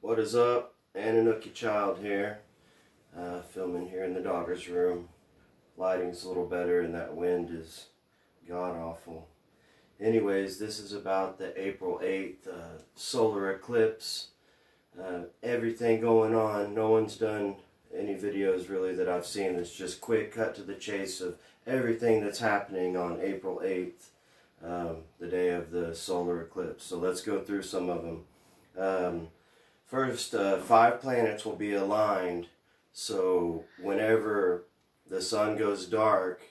What is up? Anninuki Child here. Uh, filming here in the daughter's room. Lighting's a little better and that wind is god awful. Anyways, this is about the April 8th uh, solar eclipse. Uh, everything going on. No one's done any videos really that I've seen. It's just quick cut to the chase of everything that's happening on April 8th, um, the day of the solar eclipse. So let's go through some of them. Um, first, uh, five planets will be aligned. So whenever the sun goes dark,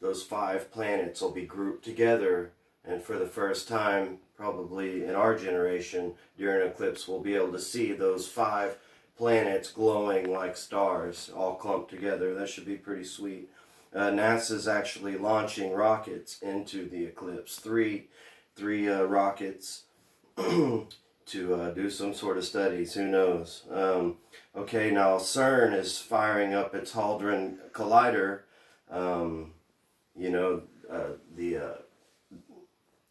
those five planets will be grouped together. And for the first time, probably in our generation, during an eclipse, we'll be able to see those five planets glowing like stars all clumped together. That should be pretty sweet. Uh, NASA's actually launching rockets into the eclipse. Three, three uh, rockets to uh, do some sort of studies. Who knows? Um, okay, now CERN is firing up its Hadron Collider. Um, you know, uh, the uh,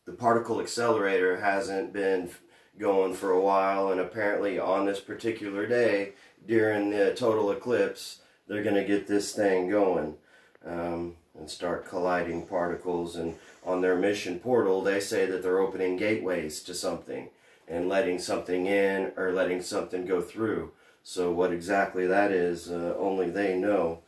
the particle accelerator hasn't been going for a while, and apparently on this particular day during the total eclipse, they're going to get this thing going um, and start colliding particles. And on their mission portal, they say that they're opening gateways to something and letting something in or letting something go through. So what exactly that is, uh, only they know.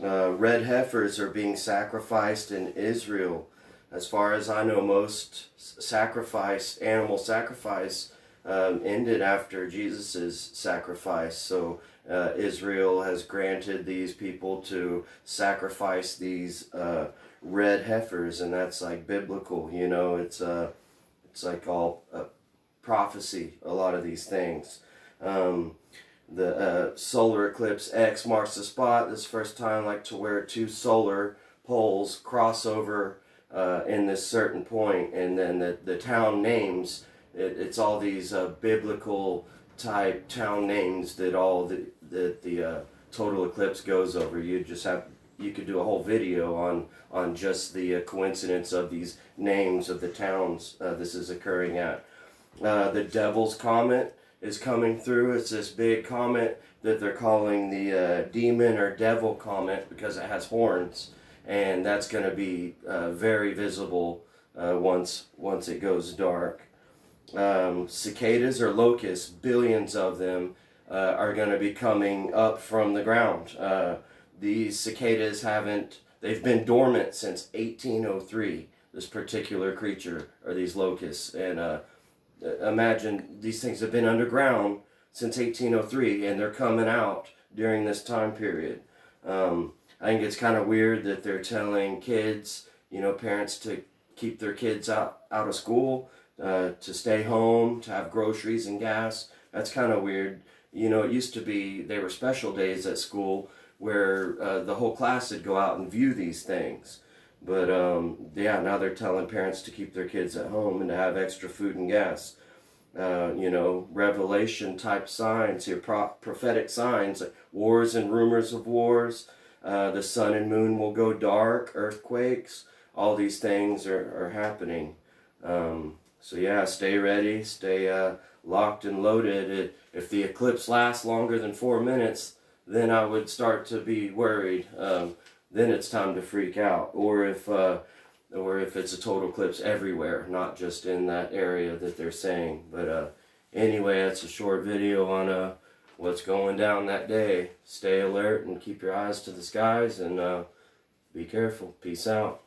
Uh, red heifers are being sacrificed in Israel. As far as I know, most sacrifice, animal sacrifice, um, ended after Jesus' sacrifice. So uh, Israel has granted these people to sacrifice these uh, red heifers, and that's like biblical. You know, it's uh, it's like all prophecy, a lot of these things. Um, the uh, solar eclipse X marks the spot. This first time like to where two solar poles cross over uh, in this certain point, and then the, the town names, it, it's all these uh, biblical type town names that all the, that the uh, total eclipse goes over. You just have you could do a whole video on on just the uh, coincidence of these names of the towns uh, this is occurring at. Uh, the Devil's Comet is coming through. It's this big comet that they're calling the uh, Demon or Devil Comet because it has horns, and that's going to be uh, very visible uh, once once it goes dark. Um, cicadas or locusts, billions of them, uh, are going to be coming up from the ground. Uh, these cicadas haven't, they've been dormant since 1803, this particular creature, or these locusts, and imagine these things have been underground since 1803 and they're coming out during this time period. Um, I think it's kind of weird that they're telling kids, you know, parents to keep their kids out, out of school, uh, to stay home, to have groceries and gas. That's kind of weird. You know, it used to be, they were special days at school where uh, the whole class would go out and view these things. But um, yeah, now they're telling parents to keep their kids at home and to have extra food and gas. Uh, you know, revelation type signs here, pro prophetic signs, wars and rumors of wars. Uh, the sun and moon will go dark, earthquakes. All these things are, are happening. Um, so yeah, stay ready, stay uh, locked and loaded. It, if the eclipse lasts longer than four minutes, then I would start to be worried. Um, then it's time to freak out. Or if uh, or if it's a total eclipse everywhere, not just in that area that they're saying. But uh, anyway, that's a short video on uh, what's going down that day. Stay alert and keep your eyes to the skies and uh, be careful. Peace out.